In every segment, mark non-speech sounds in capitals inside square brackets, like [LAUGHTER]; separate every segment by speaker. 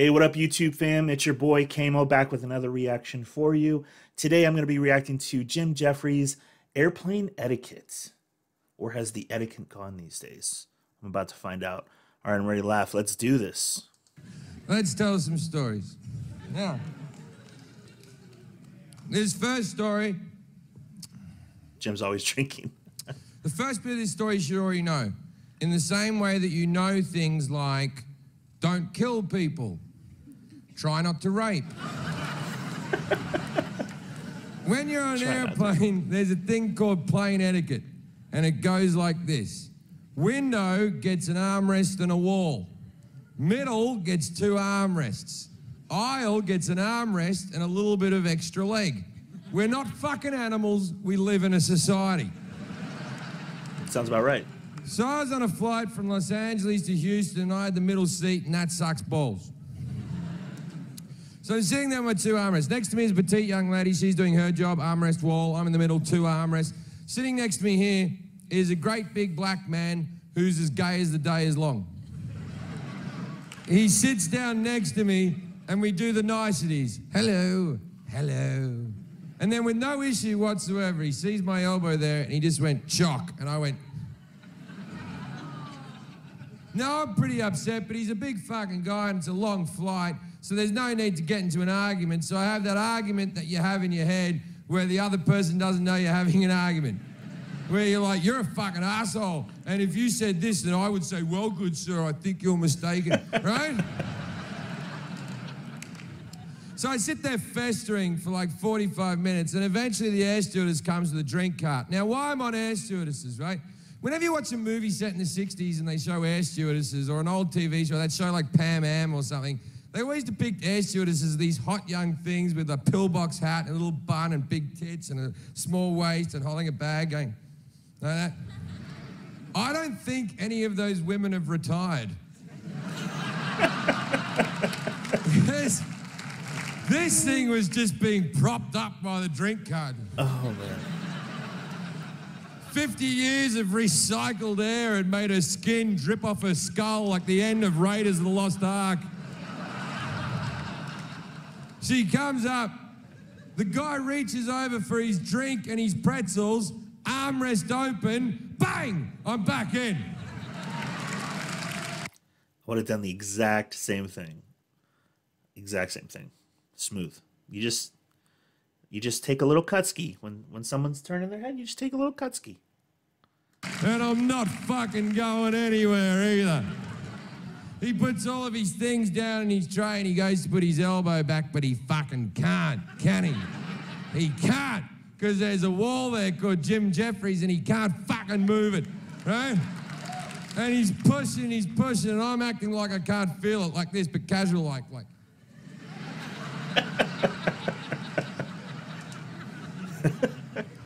Speaker 1: Hey, what up, YouTube fam? It's your boy K-Mo back with another reaction for you. Today I'm going to be reacting to Jim Jefferies' airplane etiquette. Or has the etiquette gone these days? I'm about to find out. All right, I'm ready to laugh. Let's do this.
Speaker 2: Let's tell some stories. Yeah. This first story,
Speaker 1: Jim's always [LAUGHS] drinking.
Speaker 2: the first bit of this story you should already know. In the same way that you know things like don't kill people, try not to rape. when you're on an
Speaker 1: Try not to.
Speaker 2: airplane, there's a thing called plane etiquette, and it goes like this Window gets an armrest and a wall. Middle gets two armrests. Aisle gets an armrest and a little bit of extra leg. We're not fucking animals, we live in a society.
Speaker 1: Sounds about right.
Speaker 2: So I was on a flight from Los Angeles to Houston, and I had the middle seat, and that sucks balls. So sitting there with two armrests. Next to me is a petite young lady. She's doing her job, armrest wall. I'm in the middle, two armrests. Sitting next to me here is a great big black man who's as gay as the day is long. He sits down next to me, and we do the niceties. Hello, hello. And then with no issue whatsoever, he sees my elbow there, and he just went, chock. And I went, [LAUGHS] no, I'm pretty upset, but he's a big fucking guy and it's a long flight, so there's no need to get into an argument. So I have that argument that you have in your head where the other person doesn't know you're having an argument. Where you're like, you're a fucking asshole. And if you said this, then I would say, well, good sir, I think you're mistaken, [LAUGHS] right? So I sit there festering for like 45 minutes, and eventually the air stewardess comes with a drink cart. Now, why I'm on air stewardesses, right? Whenever you watch a movie set in the 60s and they show air stewardesses, or an old TV show, that show like Pan Am or something, they always depict air stewardesses as these hot young things with a pillbox hat and a little bun and big tits and a small waist and holding a bag going, like that. I don't think any of those women have retired. this, this thing was just being propped up by the drink cart.
Speaker 1: Oh, man.
Speaker 2: 50 years of recycled air had made her skin drip off her skull like the end of Raiders of the Lost Ark. She comes up. The guy reaches over for his drink and his pretzels, armrest open, bang! I'm back in.
Speaker 1: I would have done the exact same thing. Exact same thing. Smooth. You just you just take a little cutski when when someone's turning their head. You just take a little cutski.
Speaker 2: And I'm not fucking going anywhere either. He puts all of his things down in his tray and he goes to put his elbow back, but he fucking can't, can he? He can't, because there's a wall there called Jim Jefferies and he can't fucking move it, right? And he's pushing, he's pushing, and I'm acting like I can't feel it, like this, but casual like, like.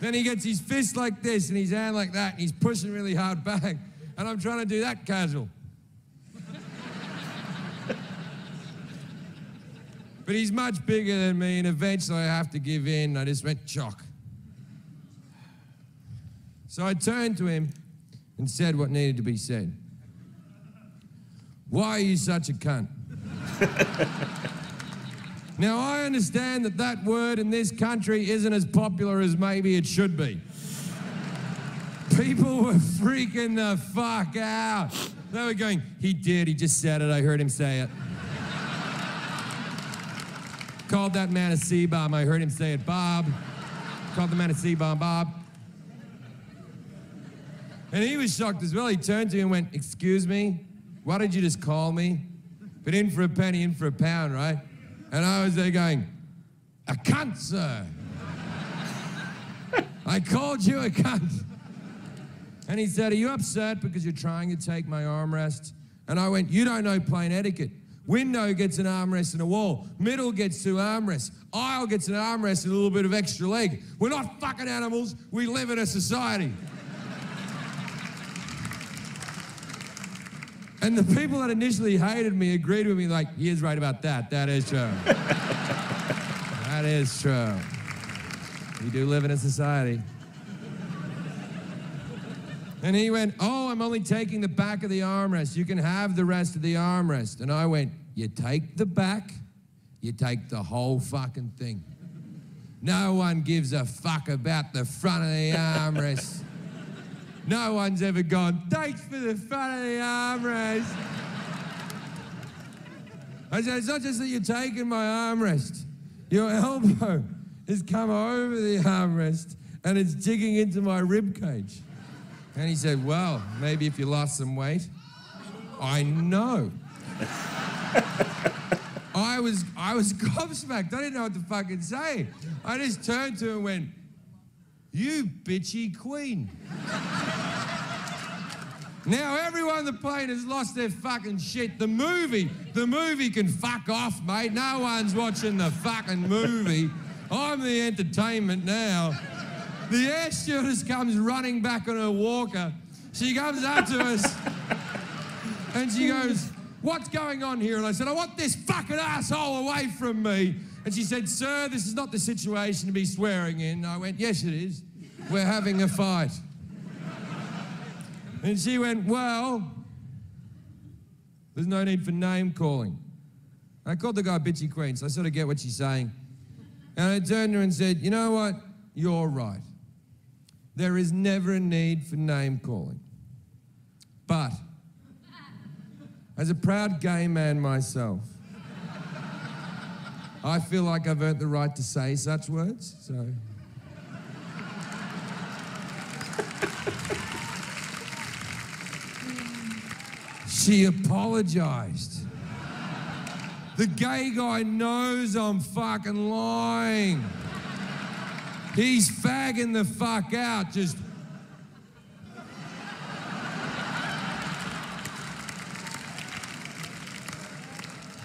Speaker 2: then he gets his fist like this and his hand like that, and he's pushing really hard back. And I'm trying to do that casual. But he's much bigger than me, and eventually I have to give in. I just went chock. So I turned to him and said what needed to be said. Why are you such a cunt? [LAUGHS] now, I understand that that word in this country isn't as popular as maybe it should be. People were freaking the fuck out. They were going, he did, he just said it, I heard him say it. Called that man a C-bomb, I heard him say it, Bob. Called the man a C-bomb, Bob. And he was shocked as well. He turned to me and went, Excuse me, why did you just call me? But in for a penny, in for a pound, right? And I was there going, A cunt, sir. I called you a cunt. And he said, Are you upset because you're trying to take my armrest? And I went, You don't know plane etiquette. Window gets an armrest and a wall. Middle gets two armrests. Aisle gets an armrest and a little bit of extra leg. We're not fucking animals. We live in a society. And the people that initially hated me agreed with me, like, he is right about that. That is true. [LAUGHS] that is true. We do live in a society. And he went, Oh, I'm only taking the back of the armrest. You can have the rest of the armrest. And I went, you take the back, you take the whole fucking thing. No one gives a fuck about the front of the armrest. No one's ever gone, thanks for the front of the armrest. I said, it's not just that you're taking my armrest. Your elbow has come over the armrest and it's digging into my rib cage. And he said, well, maybe if you lost some weight. I know. I was I was [LAUGHS] gobsmacked. I didn't know what to fucking say. I just turned to him and went, You bitchy queen. now everyone on the plane has lost their fucking shit. The movie, the movie can fuck off, mate. No one's watching the fucking movie. I'm the entertainment now. The air stewardess comes running back on her walker. She comes up to us and she goes, What's going on here? And I said, I want this fucking asshole away from me. And she said, Sir, this is not the situation to be swearing in. I went, Yes, it is. We're having a fight. And she went, Well, there's no need for name calling. I called the guy Bitchy Queen, so I sort of get what she's saying. And I turned to her and said, You know what? You're right. There is never a need for name calling. But as a proud gay man myself, I feel like I've earned the right to say such words, so. she apologized. The gay guy knows I'm fucking lying. He's fagging the fuck out, just.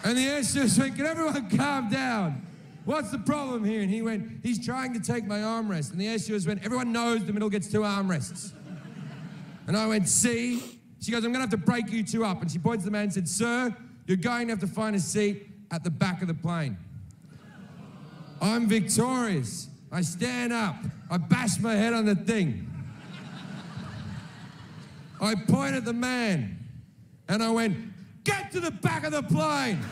Speaker 2: And the air stewardess went, Can everyone [LAUGHS] calm down? What's the problem here? And he went, He's trying to take my armrest. And the air stewardess went, Everyone knows the middle gets two armrests. And I went, See? She goes, I'm going to have to break you two up. And she points to the man and said, Sir, you're going to have to find a seat at the back of the plane. I'm victorious. I stand up. I bash my head on the thing. I point at the man and I went, Get to the back of the plane. [LAUGHS]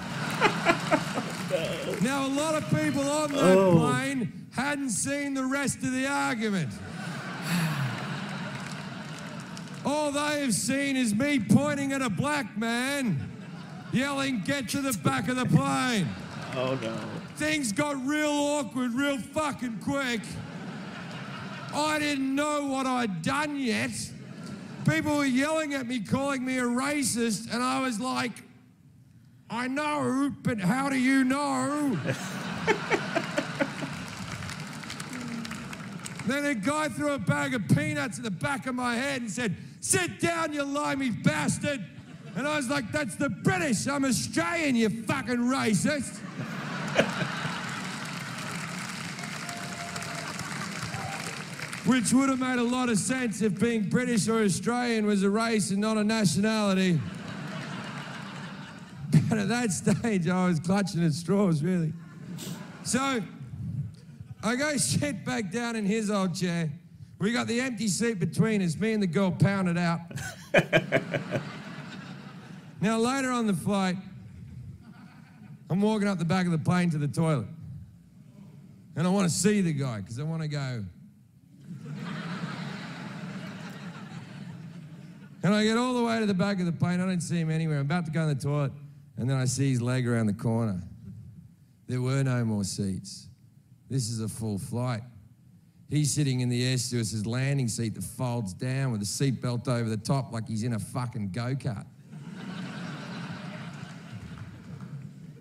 Speaker 2: Now, a lot of people on that
Speaker 1: Oh.
Speaker 2: plane hadn't seen the rest of the argument. [SIGHS] All they have seen is me pointing at a black man, yelling, Get to the back of the plane.
Speaker 1: Oh no.
Speaker 2: Things got real awkward real fucking quick. I didn't know what I'd done yet. People were yelling at me, calling me a racist, and I was like, I know, but how do you know? then a guy threw a bag of peanuts at the back of my head and said, Sit down, you limey bastard. And I was like, That's the British. I'm Australian, you fucking racist. Which would have made a lot of sense if being British or Australian was a race and not a nationality. [LAUGHS] But at that stage, I was clutching at straws, really. So I go [LAUGHS] sit back down in his old chair. We got the empty seat between us. Me and the girl pounded out. [LAUGHS] now, later on the flight, I'm walking up the back of the plane to the toilet. And I want to see the guy because I want to go. And I get all the way to the back of the plane. I don't see him anywhere. I'm about to go in the toilet. And then I see his leg around the corner. There were no more seats. This is a full flight. He's sitting in the air stewardess's landing seat that folds down with a seatbelt over the top like he's in a fucking go kart.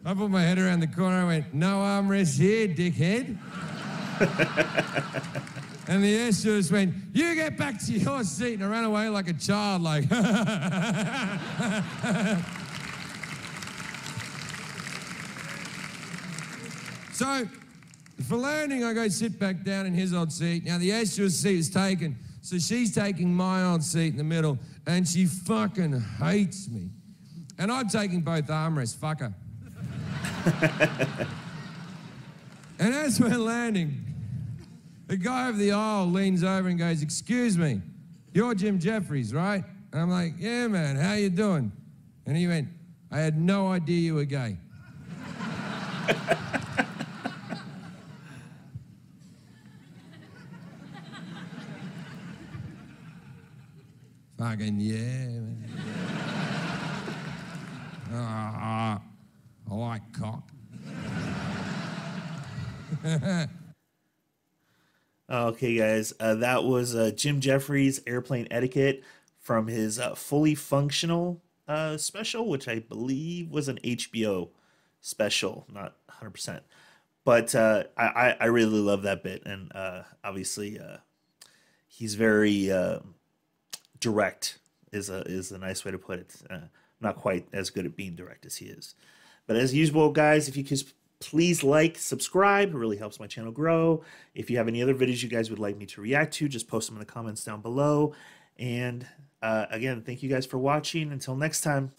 Speaker 2: I put my head around the corner. I went, No armrest here, dickhead. [LAUGHS] and the air stewardess went, You get back to your seat. And I ran away like a child, like. [LAUGHS] so for landing, I go sit back down in his old seat. Now, the air stewardess seat is taken, so she's taking my old seat in the middle, and she fucking hates me. And I'm taking both armrests, fuck her. [LAUGHS] and as we're landing, the guy over the aisle leans over and goes, Excuse me, you're Jim Jefferies, right? And I'm like, Yeah, man, how you doing? And he went, I had no idea you were gay. [LAUGHS] Fucking yeah. man. Ah, I like cock. [LAUGHS]
Speaker 1: Okay, guys, uh, that was uh, Jim Jefferies airplane etiquette from his uh, fully functional uh, special, which I believe was an HBO special, not 100%. But uh, I, I really love that bit, and uh, obviously he's very direct. is a is a nice way to put it. Not quite as good at being direct as he is, but as usual, guys, if you could please like, subscribe. It really helps my channel grow. If you have any other videos you guys would like me to react to, just post them in the comments down below. And uh, again, thank you guys for watching. Until next time.